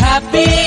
Happy